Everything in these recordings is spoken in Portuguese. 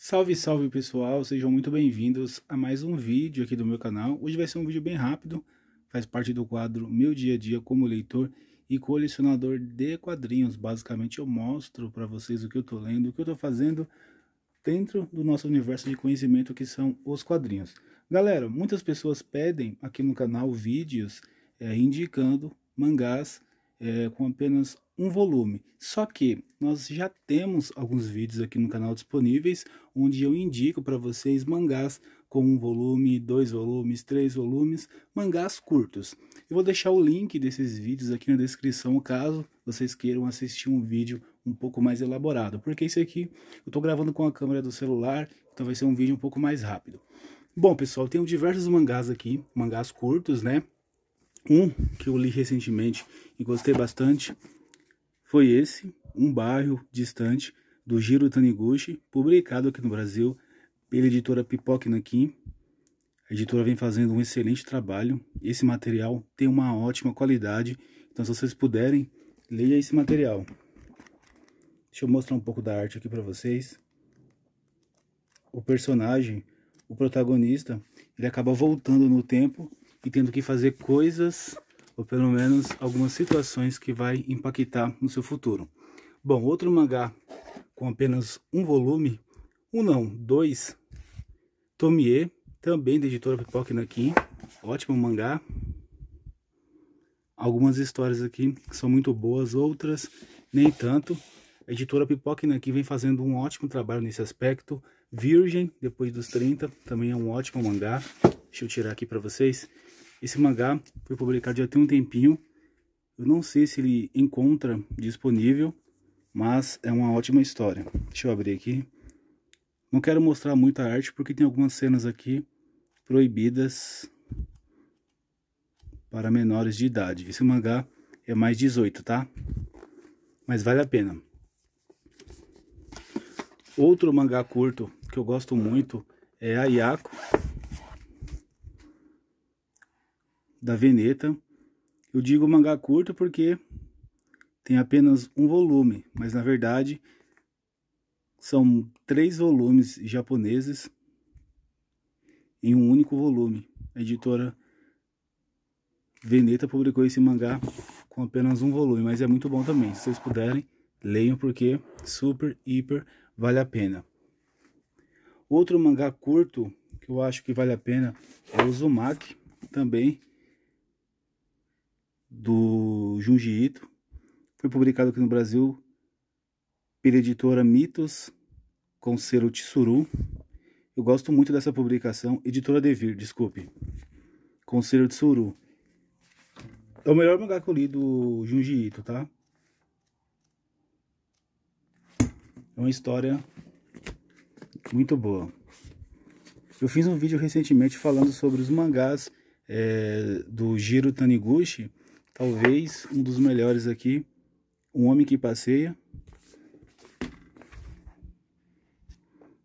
Salve, salve pessoal, sejam muito bem-vindos a mais um vídeo aqui do meu canal. Hoje vai ser um vídeo bem rápido, faz parte do quadro Meu Dia a Dia como Leitor e Colecionador de Quadrinhos. Basicamente eu mostro para vocês o que eu estou lendo, o que eu estou fazendo dentro do nosso universo de conhecimento que são os quadrinhos. Galera, muitas pessoas pedem aqui no canal vídeos é, indicando mangás é, com apenas um volume. Só que nós já temos alguns vídeos aqui no canal disponíveis, onde eu indico para vocês mangás com um volume, dois volumes, três volumes, mangás curtos. Eu vou deixar o link desses vídeos aqui na descrição, caso vocês queiram assistir um vídeo um pouco mais elaborado, porque esse aqui eu estou gravando com a câmera do celular, então vai ser um vídeo um pouco mais rápido. Bom, pessoal, tenho diversos mangás aqui, mangás curtos, né? Um que eu li recentemente e gostei bastante foi esse, Um Bairro Distante, do Jiro Taniguchi, publicado aqui no Brasil pela editora Pipoque Nankin. A editora vem fazendo um excelente trabalho. Esse material tem uma ótima qualidade, então se vocês puderem, leia esse material. Deixa eu mostrar um pouco da arte aqui para vocês. O personagem, o protagonista, ele acaba voltando no tempo e tendo que fazer coisas, ou pelo menos algumas situações que vai impactar no seu futuro. Bom, outro mangá com apenas um volume, um não, dois, Tomie, também da editora Pipoca Naki, ótimo mangá. Algumas histórias aqui são muito boas, outras nem tanto. A editora Pipoca Naki vem fazendo um ótimo trabalho nesse aspecto. Virgem, depois dos 30, também é um ótimo mangá. Deixa eu tirar aqui para vocês. Esse mangá foi publicado já tem um tempinho. Eu não sei se ele encontra disponível, mas é uma ótima história. Deixa eu abrir aqui. Não quero mostrar muita arte porque tem algumas cenas aqui proibidas para menores de idade. Esse mangá é mais 18, tá? Mas vale a pena. Outro mangá curto que eu gosto muito é Ayako, da Veneta. Eu digo mangá curto porque tem apenas um volume, mas na verdade são três volumes japoneses em um único volume. A editora Veneta publicou esse mangá com apenas um volume, mas é muito bom também. Se vocês puderem, leiam porque super, hiper, vale a pena. Outro mangá curto que eu acho que vale a pena é o Uzumaki, também do Junji Ito. Foi publicado aqui no Brasil pela editora Mitos, com selo Tsuru. Eu gosto muito dessa publicação. Editora Devir, desculpe. Com selo Tsuru. É o melhor mangá que eu li do Junji Ito, tá? É uma história muito boa. Eu fiz um vídeo recentemente falando sobre os mangás é, do Jiro Taniguchi Talvez um dos melhores aqui, Um Homem que Passeia.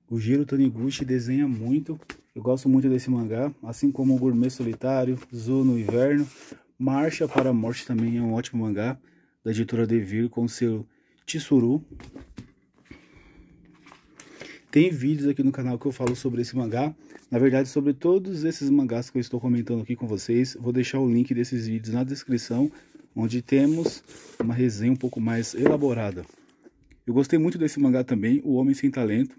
O Giro Taniguchi desenha muito. Eu gosto muito desse mangá, assim como o Gourmet Solitário, Zu no Inverno. Marcha para a Morte também é um ótimo mangá, da editora Devir, com seu Tsuru. Tem vídeos aqui no canal que eu falo sobre esse mangá. Na verdade, sobre todos esses mangás que eu estou comentando aqui com vocês. Vou deixar o link desses vídeos na descrição, onde temos uma resenha um pouco mais elaborada. Eu gostei muito desse mangá também, O Homem Sem Talento.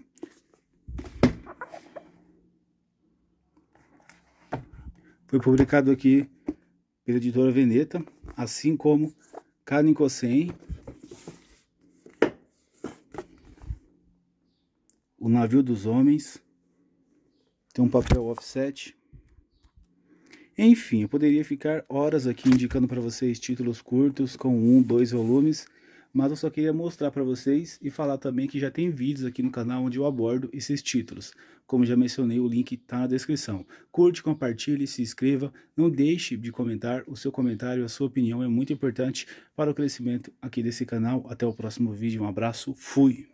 Foi publicado aqui pela editora Veneta, assim como Kanikosen O Navio dos Homens. Tem um papel offset. Enfim, eu poderia ficar horas aqui indicando para vocês títulos curtos com um, dois volumes, mas eu só queria mostrar para vocês e falar também que já tem vídeos aqui no canal onde eu abordo esses títulos. Como já mencionei, o link está na descrição. Curte, compartilhe, se inscreva, não deixe de comentar, o seu comentário, a sua opinião é muito importante para o crescimento aqui desse canal. Até o próximo vídeo, um abraço, fui!